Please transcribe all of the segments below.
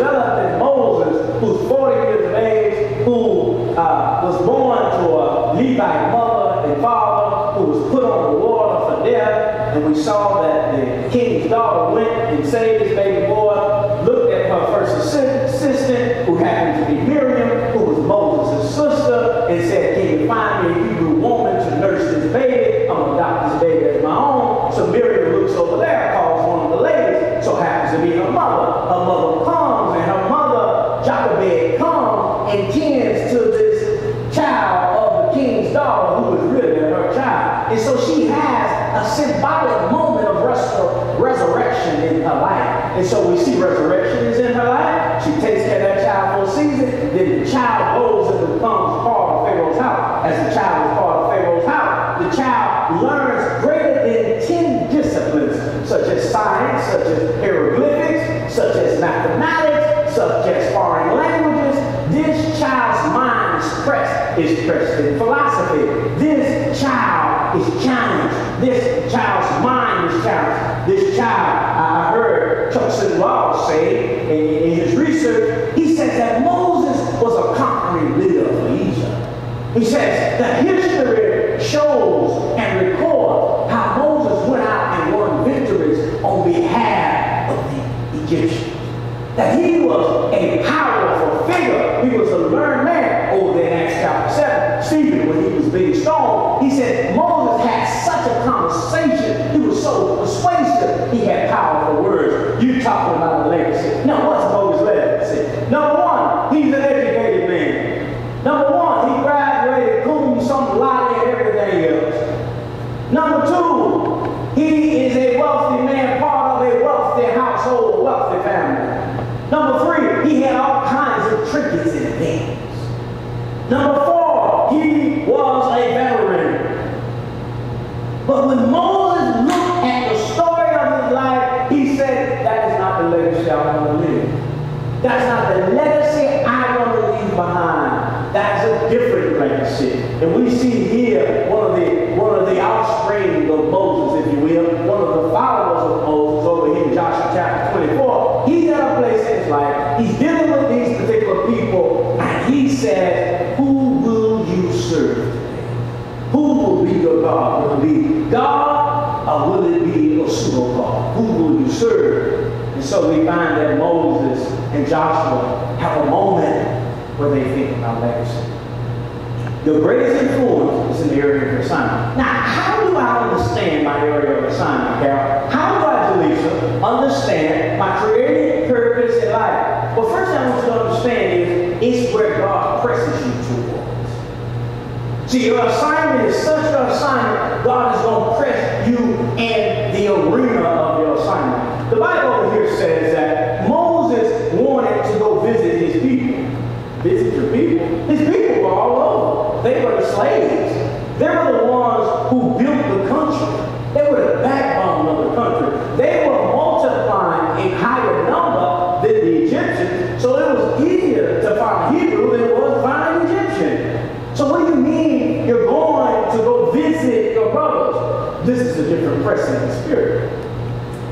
in Moses, who's 40 years of age, who uh, was born to a Levite mother and father, who was put on the water for death. And we saw that the king's daughter went and saved his baby boy, looked at her first assistant, who happened to be Miriam, who was Moses' sister, and said, Can you find me a Hebrew woman to nurse this baby? I'm going to adopt this baby as my own. So Miriam looks over there, calls one of the ladies, so she has a symbolic moment of resur resurrection in her life. And so we see resurrection is in her life. She takes care of that child for a season. Then the child goes and becomes part of Pharaoh's house. As the child is part of Pharaoh's house, the child learns greater than 10 disciplines, such as science, such as hieroglyphics, such as mathematics, such as foreign languages. This child's mind is pressed, is pressed in philosophy. This child is challenged. This child's mind is challenged. This child, I heard Chuck Swindoll say in, in his research, he says that Moses was a conquering leader for Egypt. He says the history shows and records how Moses went out and won victories on behalf of the Egyptians. That he was a powerful figure. He was a learned man oh, over there in Acts chapter 7. Stephen, when he was being stoned, he said Moses had such a conversation. He was so persuasive. He had powerful words. You talking about the legacy. Now, what's That's not the legacy I want to leave behind. That's a different legacy. And we see here one of the one of the offspring of Moses, if you will, one of the followers of Moses over here in Joshua chapter 24. He's at a place in his life. He's dealing with these particular people, and he says, Who will you serve? Who will be your God? Will it be God or will it be a pseudo God? Who will you serve? And so we find that Moses and Joshua have a moment where they think about legacy. The greatest influence is in the area of assignment. Now, how do I understand my area of assignment, Carol? How do I, Jaleesa, understand my creative purpose in life? Well, first thing I want you to understand is it's where God presses you towards. See, your assignment is such an assignment, God is going to press you in the arena slaves. They were the ones who built the country. They were the backbone of the country. They were multiplying in higher number than the Egyptians, so it was easier to find Hebrew than it was to find an Egyptian. So what do you mean you're going to go visit your brothers? This is a different pressing in spirit.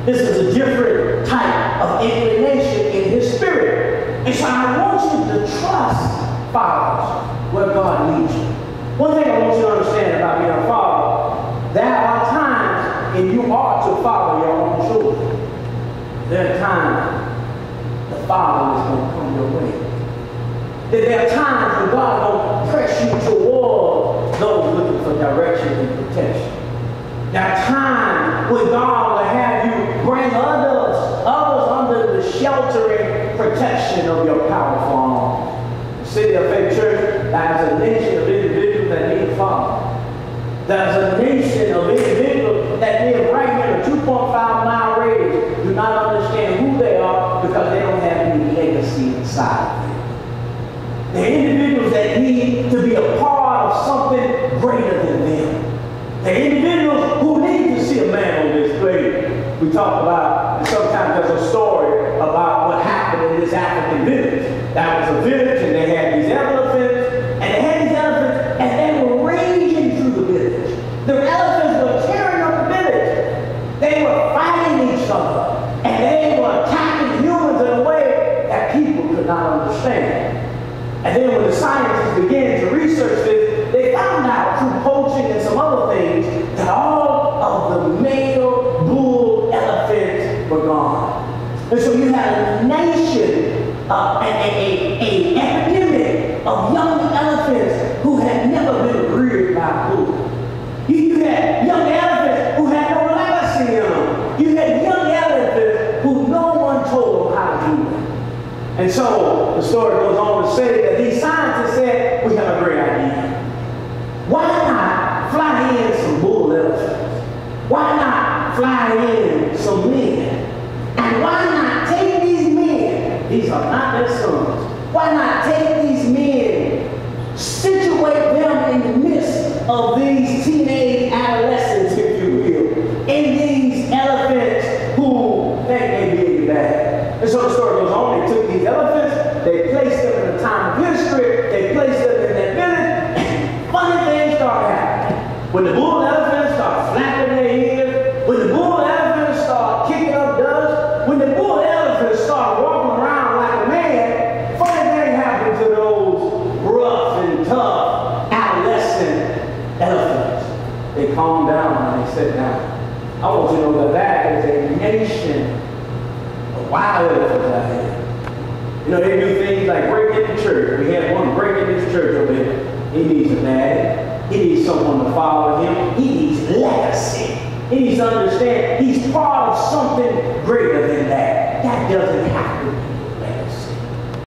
This is a different type of inclination in his spirit. And so I want you to trust fathers where God leads you. One thing I want you to understand about being a father, there are times and you are to follow your own children. There are times the father is going to come your way. There are times when God will press you toward those looking for direction and protection. There are times when God will have you bring others, others under the sheltering protection of your powerful arm. The City of Faith Church, is a nation of a father. There's a nation of individuals that live right here in a 2.5 mile radius, do not understand who they are because they don't have any legacy inside of them. They're individuals that need to be a part of something greater than them. They're individuals who need to see a man on display. We talk about, sometimes there's a story about what happened in this African village. That was a village, and they had these elephants, The elephants were tearing up the village. They were fighting each other, and they were attacking humans in a way that people could not understand. And then when the scientists began to research this, they found out through poaching and some other things that all of the male bull elephants were gone. And so you had a nation, uh, a, a, a, a epidemic of young elephants who had never been reared by bull. You, had young elephants who had no legacy in them. You had young elephants who no one told how to do. And so the story goes on to say that these scientists said, we have a great idea. Why not fly in some bull elephants? Why not fly in some men? And why not take these men, these are not their sons, why not take these men, situate them in the midst of these teenage adolescents, if you will, in these elephants who think they big and bad. And so the story goes on, they took these elephants, they placed them in a time of history, they placed them in that village, funny things started happening. When the bull elephants start flapping their ears, when the bull elephants start kicking up dust, when the bull elephants start walking around like a man, funny thing happened to those rough and tough adolescent elephants. They calm down and they sit down. I want you to know that that is a nation wild elephants out here. You know, they do things like break into church. We had one break into this church over here. He needs a daddy. He needs someone to follow him. He needs legacy. He needs to understand he's part of something greater than that. That doesn't happen